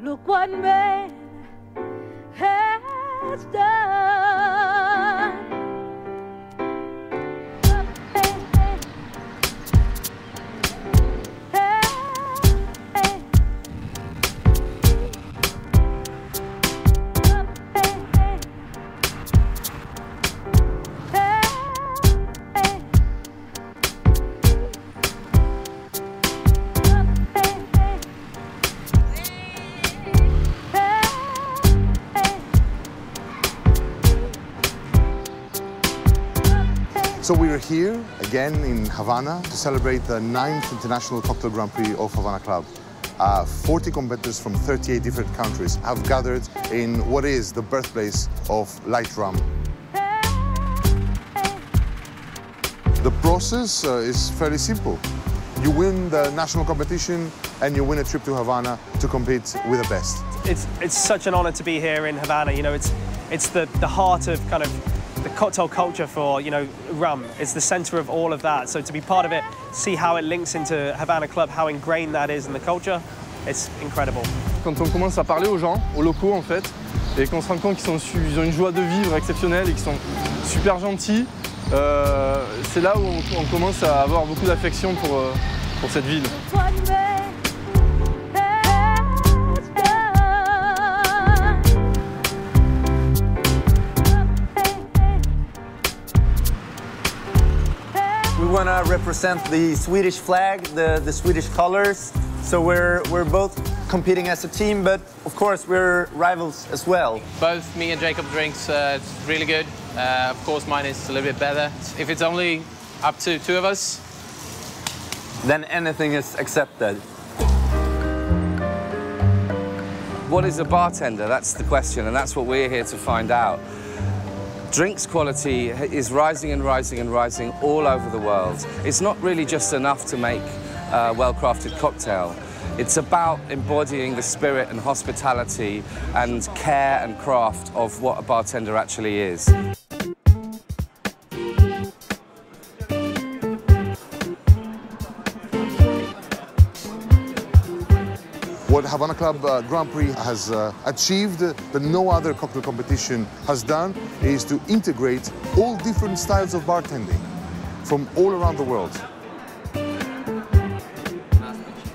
Look what man has done. So we are here again in Havana to celebrate the 9th International Cocktail Grand Prix of Havana Club. Uh, 40 competitors from 38 different countries have gathered in what is the birthplace of light rum. The process uh, is fairly simple. You win the national competition and you win a trip to Havana to compete with the best. It's, it's such an honor to be here in Havana. You know, it's, it's the, the heart of kind of cocktail culture for, you know, rum. It's the center of all of that. So to be part of it, see how it links into Havana Club, how ingrained that is in the culture, it's incredible. Quand on commence à parler aux gens, aux locaux en fait, et qu'on se rend compte qu'ils ils ont une joie de vivre exceptionnelle et qu'ils sont super gentils, euh, c'est là où on, on, commence à avoir beaucoup d'affection pour, euh, pour cette ville. Want to represent the Swedish flag, the, the Swedish colors. So we're, we're both competing as a team, but of course we're rivals as well. Both me and Jacob drinks, uh, it's really good. Uh, of course mine is a little bit better. If it's only up to two of us, then anything is accepted. What is a bartender? That's the question, and that's what we're here to find out. Drinks quality is rising and rising and rising all over the world. It's not really just enough to make a well-crafted cocktail. It's about embodying the spirit and hospitality and care and craft of what a bartender actually is. Havana Club uh, Grand Prix has uh, achieved that no other cocktail competition has done is to integrate all different styles of bartending from all around the world.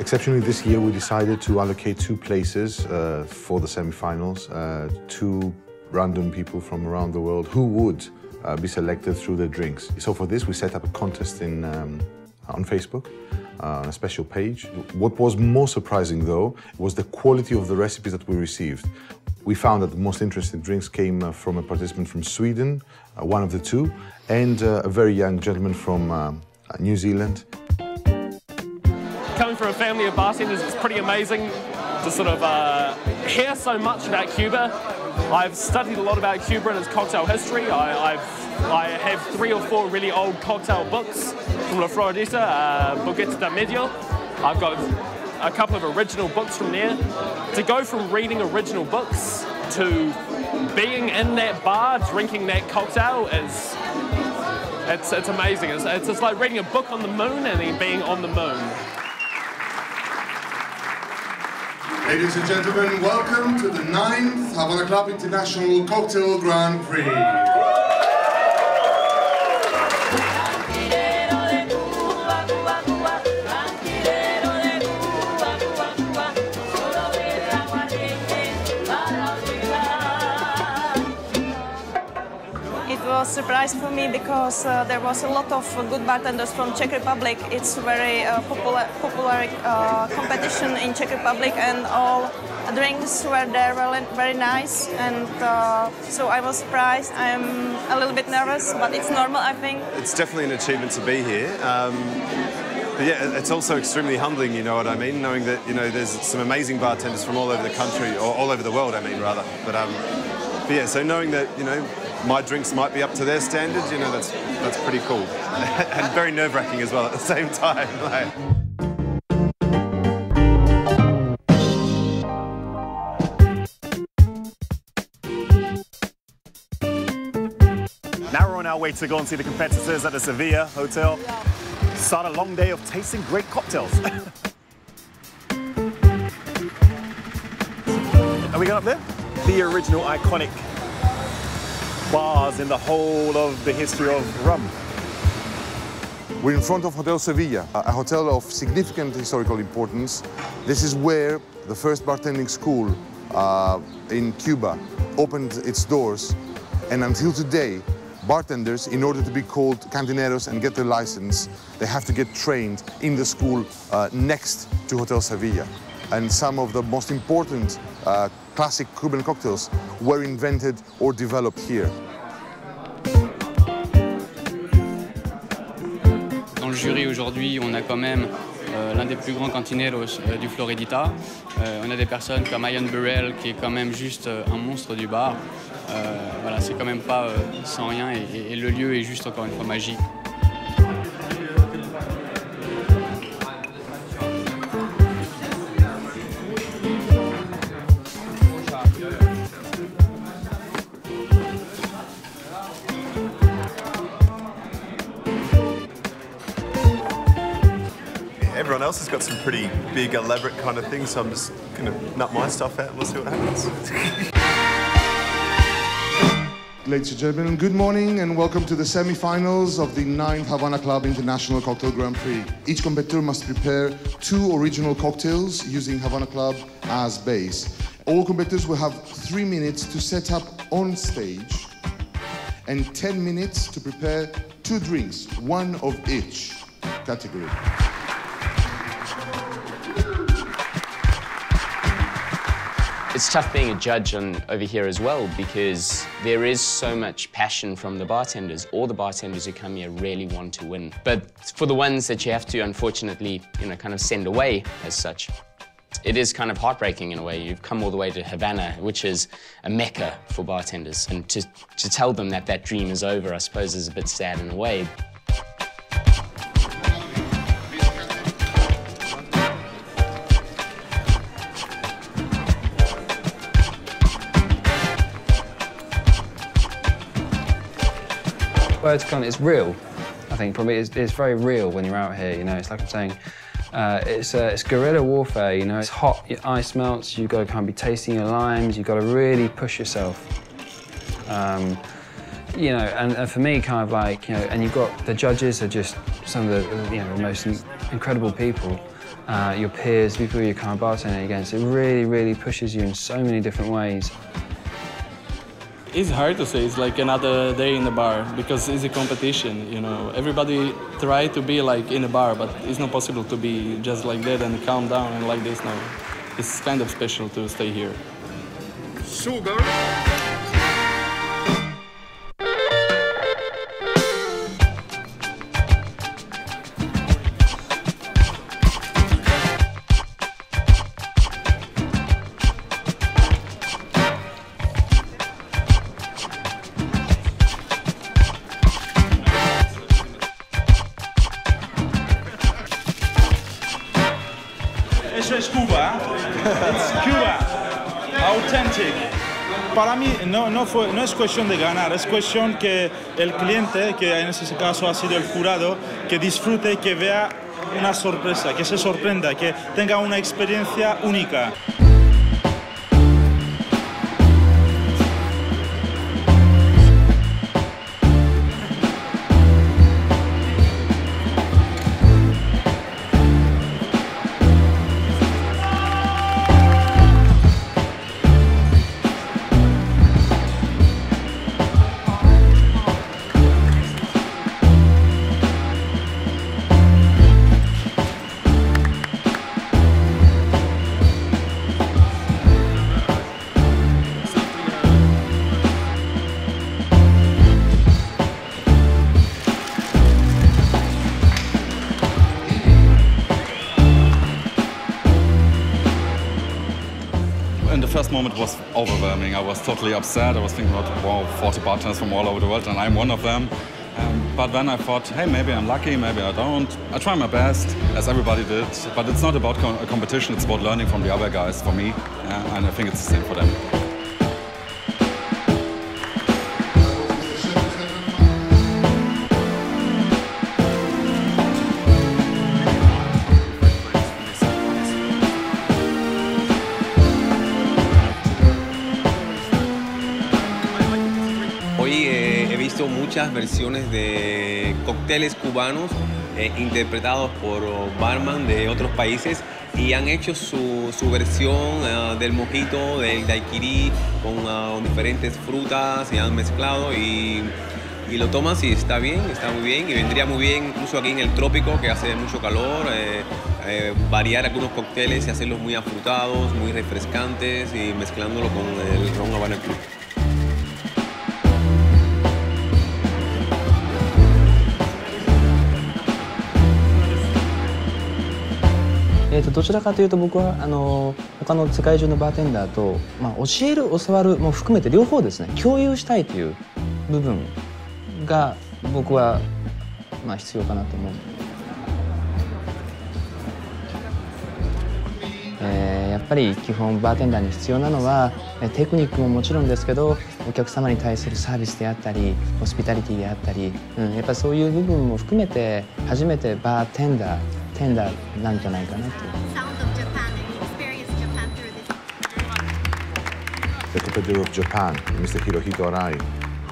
Exceptionally, this year we decided to allocate two places uh, for the semi-finals, uh, two random people from around the world who would uh, be selected through their drinks. So for this, we set up a contest in, um, on Facebook uh, a special page. What was more surprising, though, was the quality of the recipes that we received. We found that the most interesting drinks came uh, from a participant from Sweden, uh, one of the two, and uh, a very young gentleman from uh, New Zealand. Coming from a family of bartenders, it's pretty amazing to sort of uh, hear so much about Cuba. I've studied a lot about Cuba and its cocktail history. I, I've I have three or four really old cocktail books from La Floridita, uh, de Medio. I've got a couple of original books from there. To go from reading original books to being in that bar, drinking that cocktail is, it's, it's amazing. It's, it's just like reading a book on the moon and then being on the moon. Ladies and gentlemen, welcome to the 9th Havana Club International Cocktail Grand Prix. Was surprise for me because uh, there was a lot of good bartenders from Czech Republic. It's very uh, popular, popular uh, competition in Czech Republic and all drinks were there very, very nice and uh, so I was surprised. I'm a little bit nervous, but it's normal, I think. It's definitely an achievement to be here. Um, but yeah, it's also extremely humbling, you know what I mean, knowing that, you know, there's some amazing bartenders from all over the country, or all over the world, I mean, rather. But, um, but yeah, so knowing that, you know, my drinks might be up to their standards, you know, that's, that's pretty cool. and very nerve-wracking as well at the same time. Like. Now we're on our way to go and see the competitors at the Sevilla Hotel. Start a long day of tasting great cocktails. Are we going up there? The original iconic bars in the whole of the history of rum. We're in front of Hotel Sevilla, a hotel of significant historical importance. This is where the first bartending school uh, in Cuba opened its doors. And until today, bartenders, in order to be called cantineros and get their license, they have to get trained in the school uh, next to Hotel Sevilla. And some of the most important uh, classic Cuban cocktails were invented or developed here. Aujourd'hui, on a quand même euh, l'un des plus grands cantineros euh, du Floridita. Euh, on a des personnes comme Ian Burrell qui est quand même juste un monstre du bar. Voilà, c'est quand même pas sans rien et le lieu est juste encore une fois magique. Else has got some pretty big, elaborate kind of things, so I'm just going to nut my stuff out and we'll see what happens. Ladies and gentlemen, good morning and welcome to the semi-finals of the 9th Havana Club International Cocktail Grand Prix. Each competitor must prepare two original cocktails using Havana Club as base. All competitors will have three minutes to set up on stage and 10 minutes to prepare two drinks, one of each category. It's tough being a judge on over here as well because there is so much passion from the bartenders. All the bartenders who come here really want to win. But for the ones that you have to unfortunately, you know, kind of send away as such, it is kind of heartbreaking in a way. You've come all the way to Havana, which is a mecca for bartenders. And to, to tell them that that dream is over, I suppose, is a bit sad in a way. It's real. I think probably it's, it's very real when you're out here. You know, it's like I'm saying, uh, it's uh, it's guerrilla warfare. You know, it's hot. Your ice melts. You got to kind of be tasting your limes. You've got to really push yourself. Um, you know, and, and for me, kind of like you know, and you've got the judges are just some of the you know the most in- incredible people. Uh, your peers, people you're kind of bartending against. It really, really pushes you in so many different ways. It's hard to say. It's like another day in the bar because it's a competition. You know, everybody try to be like in a bar, but it's not possible to be just like that and calm down and like this now. It's kind of special to stay here. Sugar. No, fue, no es cuestión de ganar, es cuestión que el cliente, que en ese caso ha sido el jurado, que disfrute, que vea una sorpresa, que se sorprenda, que tenga una experiencia única. Moment, was overwhelming. I was totally upset. I was thinking about, wow, 40 bartenders from all over the world, and I'm one of them. Um, but then I thought, hey, maybe I'm lucky, maybe I don't. I try my best, as everybody did. But it's not about a competition, it's about learning from the other guys for me. And I think it's the same for them. Muchas versiones de cócteles cubanos eh, interpretados por barman de otros países y han hecho su, su versión eh, del mojito, del daiquiri con eh, diferentes frutas y han mezclado y, y lo tomas y está bien, está muy bien y vendría muy bien incluso aquí en el trópico que hace mucho calor, eh, eh, variar algunos cócteles y hacerlos muy afrutados, muy refrescantes y mezclándolo con el ron Habana. えー、とどちらかというと僕はあの他の世界中のバーテンダーと、まあ、教える教わるも含めて両方ですね共有したいという部分が僕は、まあ、必要かなと思う。えーやっぱり基本バーテンダーに必要なのはテクニックももちろんですけどお客様に対するサービスであったりホスピタリティであったり、うん、やっぱそういう部分も含めて初めてバーテンダーテンダーなんじゃないかなと。 the competitor of Japan, Mr. Hirohito Arai,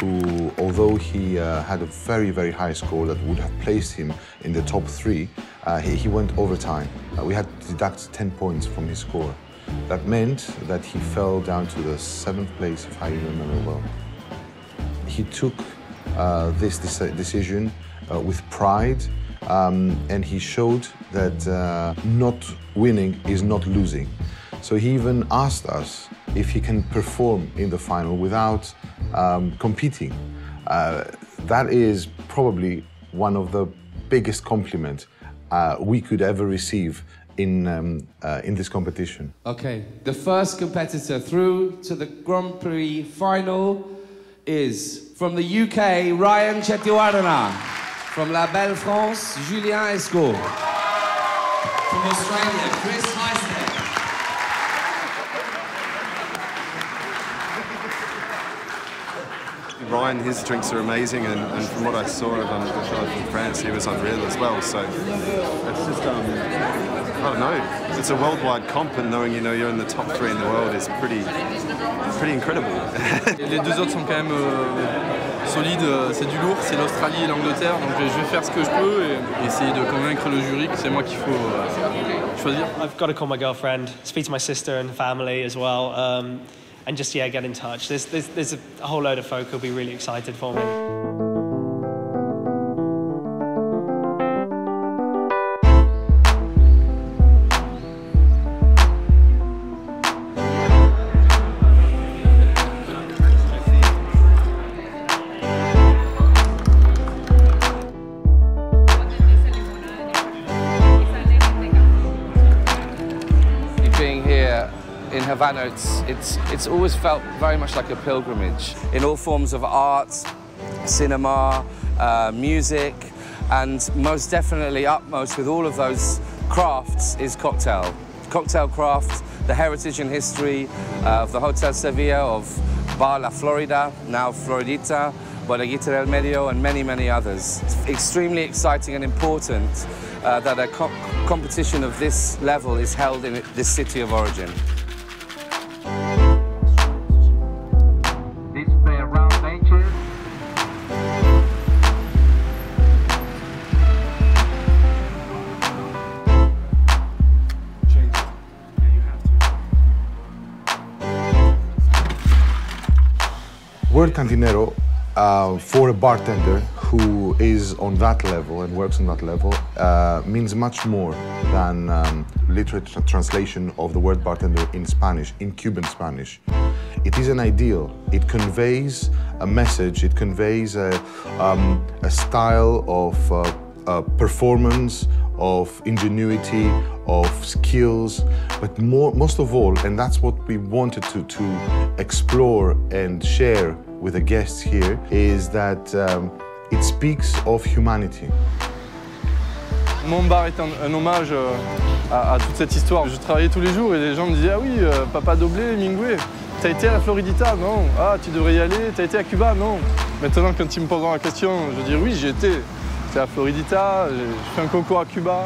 who, although he uh, had a very, very high score that would have placed him in the top three, uh, he, he went overtime. Uh, we had to deduct 10 points from his score. That meant that he fell down to the seventh place, if I remember well. He took uh, this, deci- decision uh, with pride um, and he showed that uh, not winning is not losing. So he even asked us if he can perform in the final without um, competing. Uh, that is probably one of the biggest compliments uh, we could ever receive in, um, uh, in this competition. Okay, the first competitor through to the Grand Prix final is from the UK, Ryan Chetiyawardana. From La Belle France, Julien Esco. From Australia, Chris Ryan, his drinks are amazing, and, and from what I saw of him from France, he was unreal as well. So it's just, um, I don't know, it's a worldwide comp, and knowing you know you're in the top three in the world is pretty, pretty incredible. Les deux autres sont quand même euh, solides, euh, c'est du lourd, c'est l'Australie et l'Angleterre, donc je vais faire ce que je peux et essayer de convaincre le jury que c'est moi qu'il faut euh, choisir. I've got to call my girlfriend, speak to my sister and family as well, um, and just yeah, get in touch. There's, there's, there's a whole load of folk who'll be really excited for me. In Havana, it's, it's, it's always felt very much like a pilgrimage in all forms of art, cinema, uh, music, and most definitely upmost with all of those crafts is cocktail. Cocktail craft, the heritage and history uh, of the Hotel Sevilla, of Bar La Florida, now Floridita, Bodeguita del Medio, and many, many others. It's extremely exciting and important uh, that a co- competition of this level is held in this city of origin. Word Cantinero, uh, for a bartender who is on that level and works on that level, uh, means much more than um, literate tra- translation of the word bartender in Spanish, in Cuban Spanish. It is an ideal. It conveys a message. It conveys a, um, a style of uh, performance, of ingenuity, of skills, but more, most of all, and that's what we wanted to, to explore and share with the guests here, is that um, it speaks of humanity. Mon bar est un, un hommage euh, à, à toute cette histoire. Je travaillais tous les jours et les gens me disaient Ah oui, euh, Papa Doblé, Mingwe, t'as été à la Floridita Non. Ah, tu devrais y aller. T'as été à Cuba Non. Maintenant, quand ils me poseront la question, je dire Oui, j'y étais. J'étais à Floridita, j'ai fait un concours à Cuba.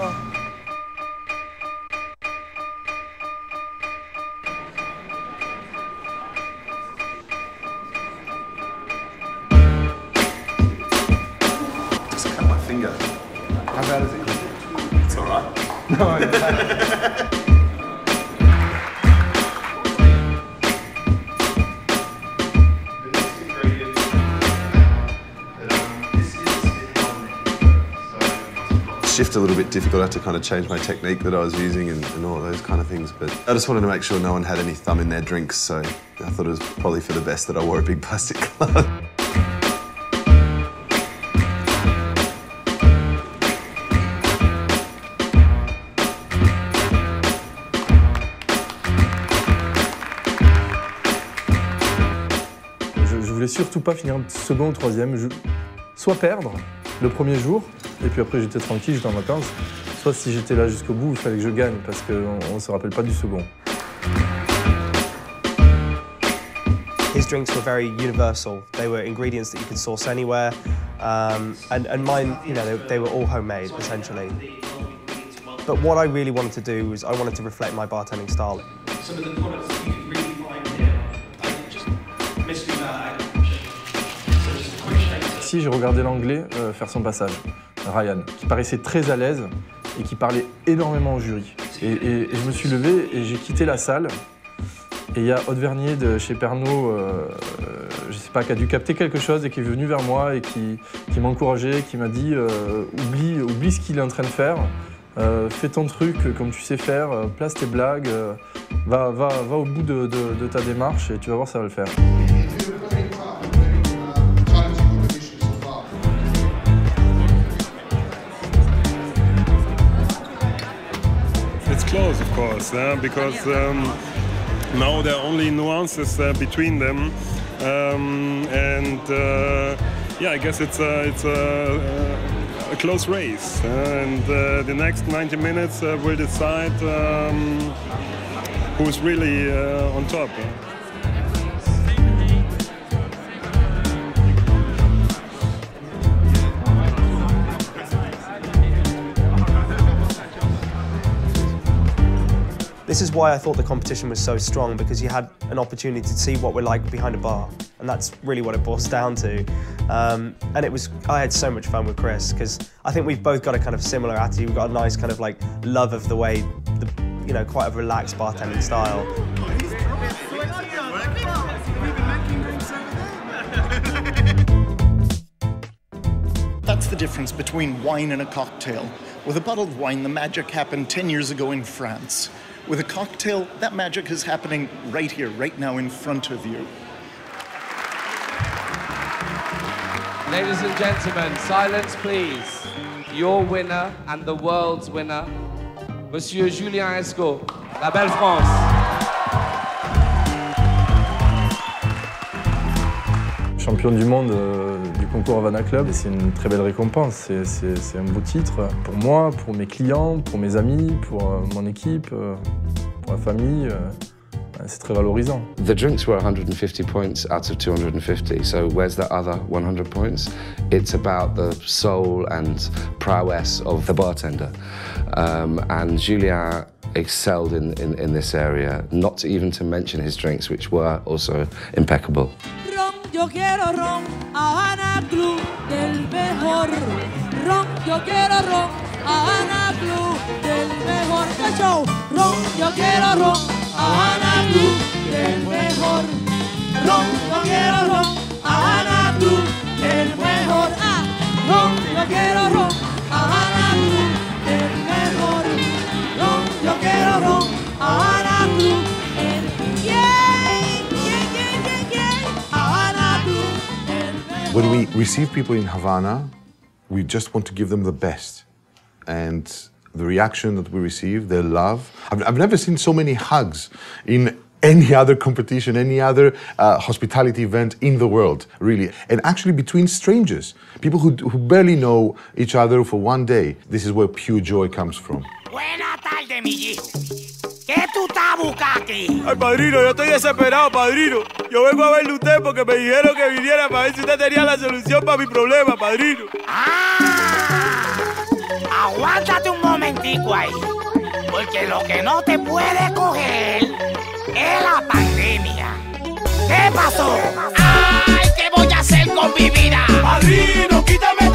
Shift a little bit difficult. I had to kind of change my technique that I was using and, and, all those kind of things. But I just wanted to make sure no one had any thumb in their drinks, so I thought it was probably for the best that I wore a big plastic glove. Je, je voulais surtout pas finir second ou troisième. Je- soit perdre le premier jour, et puis après j'étais tranquille, j'étais en vacances. Soit si j'étais là jusqu'au bout, il fallait que je gagne, parce qu'on ne se rappelle pas du second. His drinks were very universal. They were ingredients that you could source anywhere, um, and, and mine, you know, they, they were all homemade essentially. But what I really wanted to do was I wanted to reflect my bartending style. Some of the products that you can really find here, just mystery bag. So just a quick shake. Si j'ai regardé l'anglais euh, faire son passage, Ryan, qui paraissait très à l'aise et qui parlait énormément au jury. Et, je me suis levé et j'ai quitté la salle. Et il y a Aude Vernier de chez Pernod, euh, euh, je sais pas, qui a dû capter quelque chose et qui est venu vers moi et qui, m'a encouragé, qui m'a dit euh, oublie, oublie ce qu'il est en train de faire, euh, fais ton truc comme tu sais faire, place tes blagues, va, va, va au bout de, de- de ta démarche et tu vas voir, ça va le faire. Course, uh, because um, now there are only nuances uh, between them, um, and uh, yeah, I guess it's a it's a, a close race, and the next 90 minutes will decide um, who's really on top. This is why I thought the competition was so strong because you had an opportunity to see what we're like behind a bar, and that's really what it boils down to. Um, and it was, I had so much fun with Chris because I think we've both got a kind of similar attitude. We've got a nice kind of like love of the way, the, you know, quite a relaxed bartending style. That's the difference between wine and a cocktail. With a bottle of wine, the magic happened 10 years ago in France. With a cocktail, that magic is happening right here, right now in front of you. Ladies and gentlemen, silence please. Your winner and the world's winner, Monsieur Julien Escot, La Belle France. Champion du monde euh, du concours Havana Club, c'est une très belle récompense. C'est- un beau titre pour moi, pour mes clients, pour mes amis, pour euh, mon équipe, euh, pour la famille. c'est très valorisant. The drinks were 150 points out of 250, so where's that other 100 points? It's about the soul and prowess of the bartender. Um, and Julien excelled in, in, in this area, not even to mention his drinks, which were also impeccable. Yo quiero ron, Habana Club del mejor. Ron, yo quiero ron, Habana Club del mejor. ¡Qué show! Ron, yo quiero ron, Habana Club del mejor. Ron, yo quiero ron, Habana Club del mejor. Ah, ron, yo quiero ron, Habana When we receive people in Havana, we just want to give them the best. And the reaction that we receive, their love. I've, I've never seen so many hugs in any other competition, any other uh, hospitality event in the world, really. And actually between strangers, people who, who barely know each other for one day. This is where pure joy comes from. Buenas tardes, mi hijo. ¿Qué tú estás buscando aquí? Ay, padrino, yo estoy desesperado, padrino. Yo vengo a verle a usted porque me dijeron que viniera para ver si usted tenía la solución para mi problema, padrino. Aguántate un momentico ahí. Porque lo que no te puede coger es la pandemia. ¿Qué pasó? ¡Ay, qué voy a hacer con mi vida! Padrino, quítame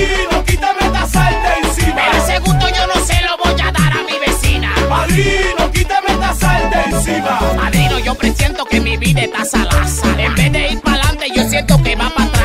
Padrino, quítame esta sal de encima. Pero ese gusto yo no se lo voy a dar a mi vecina. Padrino, quítame esta sal de encima. Padrino, yo presiento que mi vida está salada. En vez de ir para adelante, yo siento que va para atrás.